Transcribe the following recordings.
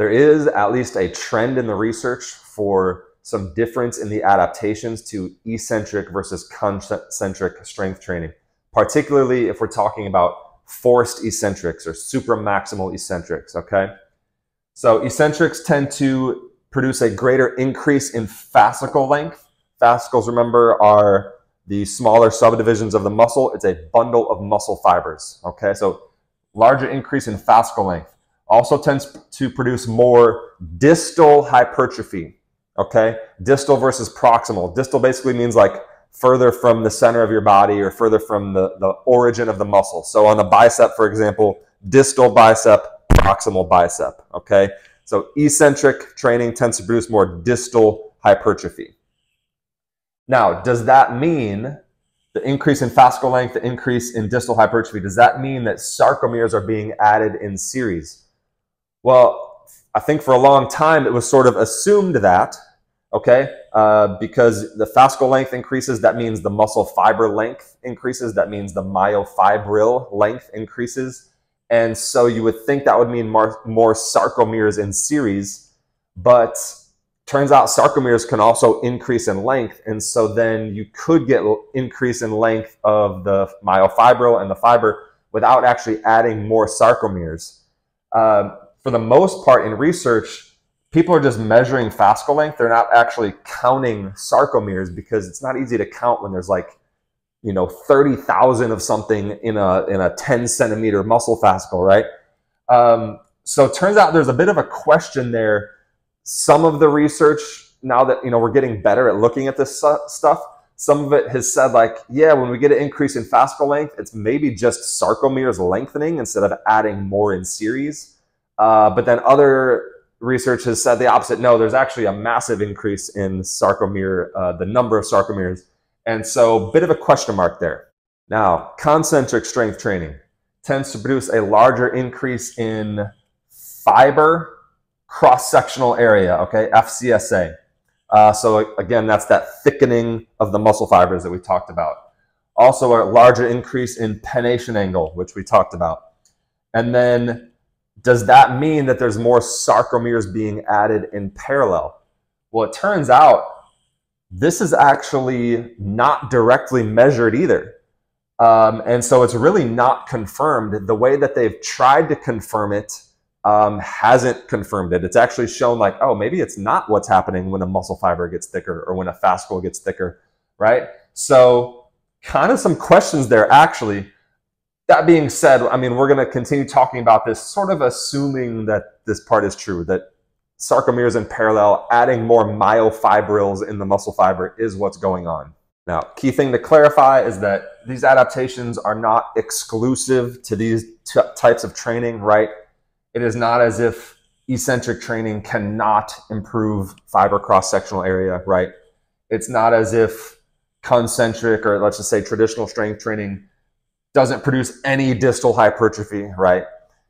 there is at least a trend in the research for some difference in the adaptations to eccentric versus concentric strength training, particularly if we're talking about forced eccentrics or supramaximal eccentrics, okay? So eccentrics tend to produce a greater increase in fascicle length. Fascicles, remember, are the smaller subdivisions of the muscle. It's a bundle of muscle fibers, okay? So larger increase in fascicle length. Also tends to produce more distal hypertrophy, okay? Distal versus proximal. Distal basically means like further from the center of your body or further from the, the origin of the muscle. So on the bicep, for example, distal bicep, proximal bicep, okay? So eccentric training tends to produce more distal hypertrophy. Now, does that mean the increase in fascicle length, the increase in distal hypertrophy, does that mean that sarcomeres are being added in series? Well, I think for a long time it was sort of assumed that, okay? Uh, because the fascicle length increases, that means the muscle fiber length increases. That means the myofibril length increases. And so you would think that would mean more, more sarcomeres in series, but turns out sarcomeres can also increase in length. And so then you could get increase in length of the myofibril and the fiber without actually adding more sarcomeres. Um, for the most part in research, people are just measuring fascicle length. They're not actually counting sarcomeres because it's not easy to count when there's like, you know, 30,000 of something in a, in a 10 centimeter muscle fascicle, right? Um, so it turns out there's a bit of a question there. Some of the research, now that, you know, we're getting better at looking at this stuff, some of it has said like, yeah, when we get an increase in fascicle length, it's maybe just sarcomeres lengthening instead of adding more in series. Uh, but then other research has said the opposite. No, there's actually a massive increase in sarcomere, uh, the number of sarcomeres. And so, a bit of a question mark there. Now, concentric strength training tends to produce a larger increase in fiber cross sectional area, okay, FCSA. Uh, so, again, that's that thickening of the muscle fibers that we talked about. Also, a larger increase in pennation angle, which we talked about. And then does that mean that there's more sarcomeres being added in parallel? Well, it turns out this is actually not directly measured either. Um, and so it's really not confirmed. The way that they've tried to confirm it um, hasn't confirmed it. It's actually shown like, oh, maybe it's not what's happening when a muscle fiber gets thicker or when a fascicle gets thicker, right? So, kind of some questions there actually. That being said, I mean, we're going to continue talking about this, sort of assuming that this part is true, that sarcomeres in parallel, adding more myofibrils in the muscle fiber is what's going on. Now, key thing to clarify is that these adaptations are not exclusive to these types of training, right? It is not as if eccentric training cannot improve fiber cross sectional area, right? It's not as if concentric or let's just say traditional strength training doesn't produce any distal hypertrophy, right?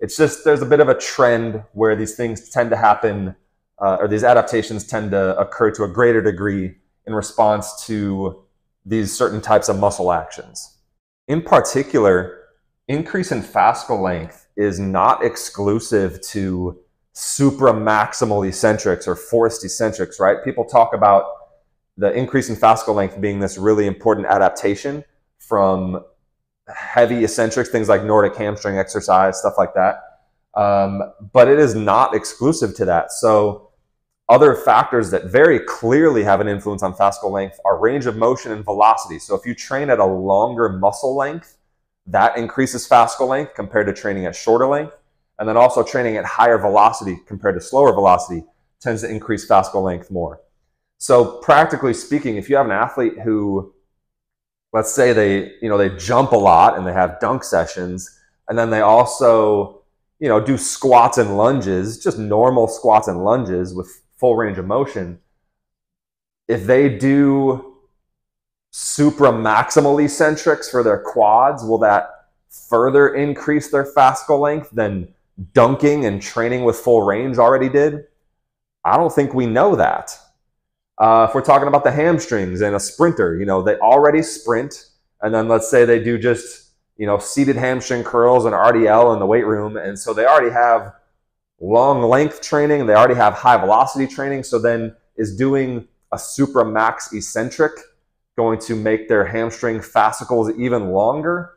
It's just there's a bit of a trend where these things tend to happen, uh, or these adaptations tend to occur to a greater degree in response to these certain types of muscle actions. In particular, increase in fascicle length is not exclusive to supramaximal eccentrics or forced eccentrics, right? People talk about the increase in fascicle length being this really important adaptation from heavy eccentrics, things like Nordic hamstring exercise, stuff like that. Um, but it is not exclusive to that. So other factors that very clearly have an influence on fascicle length are range of motion and velocity. So if you train at a longer muscle length, that increases fascicle length compared to training at shorter length. And then also training at higher velocity compared to slower velocity tends to increase fascicle length more. So practically speaking, if you have an athlete who let's say they, you know, they jump a lot and they have dunk sessions, and then they also, you know, do squats and lunges, just normal squats and lunges with full range of motion. If they do supramaximal eccentrics for their quads, will that further increase their fascicle length than dunking and training with full range already did? I don't think we know that. Uh, if we're talking about the hamstrings and a sprinter, you know, they already sprint, and then let's say they do just, you know, seated hamstring curls and RDL in the weight room, and so they already have long length training. They already have high velocity training. So then is doing a supra max eccentric going to make their hamstring fascicles even longer?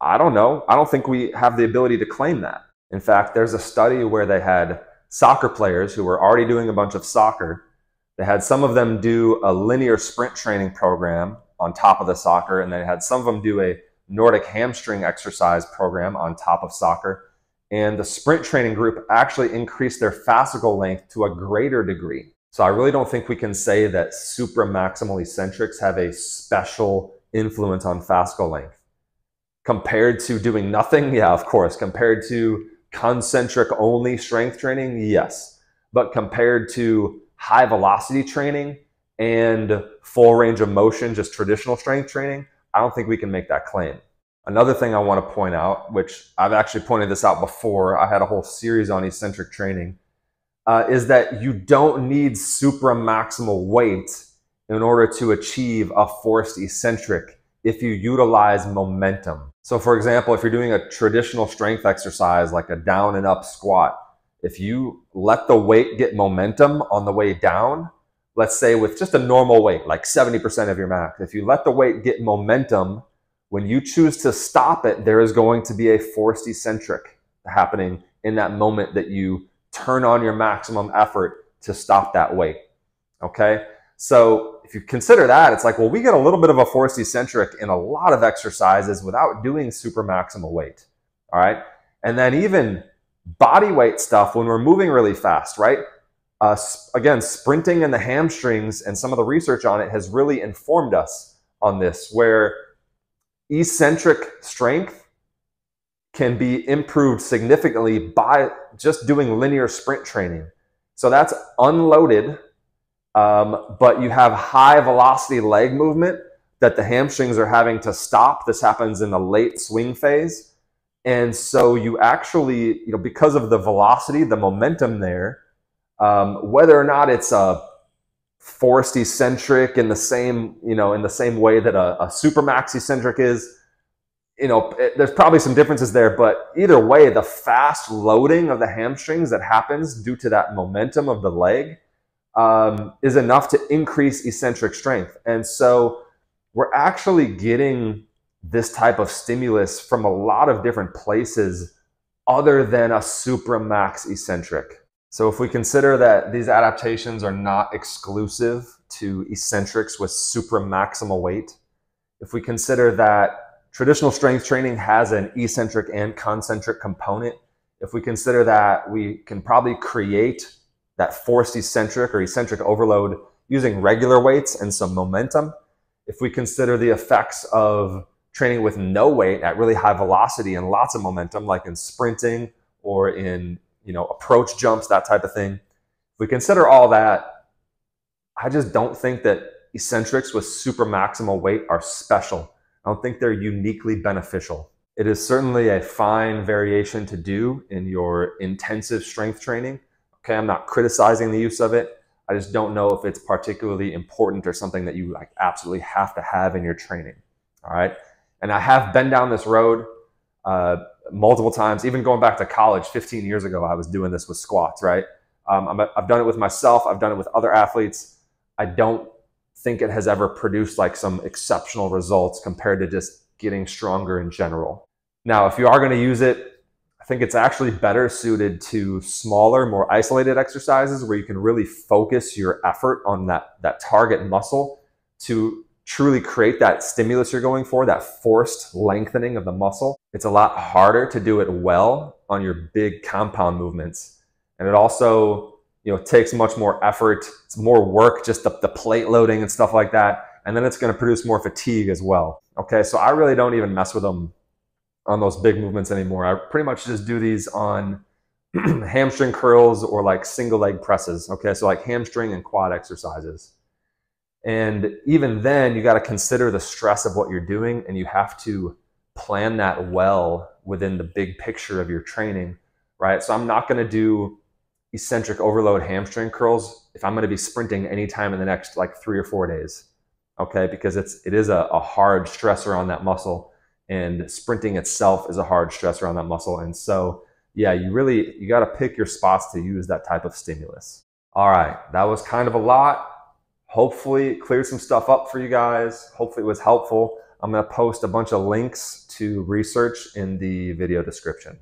I don't know. I don't think we have the ability to claim that. In fact, there's a study where they had soccer players who were already doing a bunch of soccer. They had some of them do a linear sprint training program on top of the soccer, and they had some of them do a Nordic hamstring exercise program on top of soccer. And the sprint training group actually increased their fascicle length to a greater degree. So I really don't think we can say that supramaximal eccentrics have a special influence on fascicle length. Compared to doing nothing, yeah, of course. Compared to concentric only strength training, yes. But compared to high velocity training and full range of motion, just traditional strength training, I don't think we can make that claim. Another thing I want to point out, which I've actually pointed this out before, I had a whole series on eccentric training, uh, is that you don't need supramaximal weight in order to achieve a forced eccentric if you utilize momentum. So, for example, if you're doing a traditional strength exercise like a down and up squat, if you let the weight get momentum on the way down, let's say with just a normal weight, like 70% of your max, if you let the weight get momentum, when you choose to stop it, there is going to be a forced eccentric happening in that moment that you turn on your maximum effort to stop that weight. Okay. So if you consider that, it's like, well, we get a little bit of a forced eccentric in a lot of exercises without doing super maximal weight. All right. And then even body weight stuff when we're moving really fast, right? uh, again, sprinting in the hamstrings and some of the research on it has really informed us on this, where eccentric strength can be improved significantly by just doing linear sprint training. So that's unloaded, um, but you have high velocity leg movement that the hamstrings are having to stop. This happens in the late swing phase. And so you actually, you know, because of the velocity, the momentum there, um, whether or not it's a forced eccentric in the same, you know, in the same way that a, a supermax eccentric is, you know, it, there's probably some differences there, but either way, the fast loading of the hamstrings that happens due to that momentum of the leg um, is enough to increase eccentric strength. And so we're actually getting this type of stimulus from a lot of different places other than a supramax eccentric. So if we consider that these adaptations are not exclusive to eccentrics with supramaximal weight, if we consider that traditional strength training has an eccentric and concentric component, if we consider that we can probably create that forced eccentric or eccentric overload using regular weights and some momentum, if we consider the effects of training with no weight at really high velocity and lots of momentum, like in sprinting or in you know, approach jumps, that type of thing. If we consider all that, I just don't think that eccentrics with super maximal weight are special. I don't think they're uniquely beneficial. It is certainly a fine variation to do in your intensive strength training. Okay, I'm not criticizing the use of it. I just don't know if it's particularly important or something that you like absolutely have to have in your training. All right. And I have been down this road. Uh, multiple times, even going back to college 15 years ago, I was doing this with squats, right? Um, i have done it with myself, I've done it with other athletes. I don't think it has ever produced like some exceptional results compared to just getting stronger in general. Now, if you are going to use it, I think it's actually better suited to smaller, more isolated exercises where you can really focus your effort on that, that target muscle to truly create that stimulus you're going for, that forced lengthening of the muscle, it's a lot harder to do it well on your big compound movements. And it also, you know, takes much more effort. It's more work, just the, the plate loading and stuff like that. And then it's going to produce more fatigue as well. Okay. So I really don't even mess with them on those big movements anymore. I pretty much just do these on hamstring curls or like single leg presses. Okay. So like hamstring and quad exercises. And even then, you got to consider the stress of what you're doing and you have to plan that well within the big picture of your training, right? So I'm not going to do eccentric overload hamstring curls if I'm going to be sprinting anytime in the next like three or four days, okay? Because it's, it is a, a hard stressor on that muscle and sprinting itself is a hard stressor on that muscle. And so yeah, you really you got to pick your spots to use that type of stimulus. All right, that was kind of a lot. Hopefully, it cleared some stuff up for you guys. Hopefully, it was helpful. I'm going to post a bunch of links to research in the video description.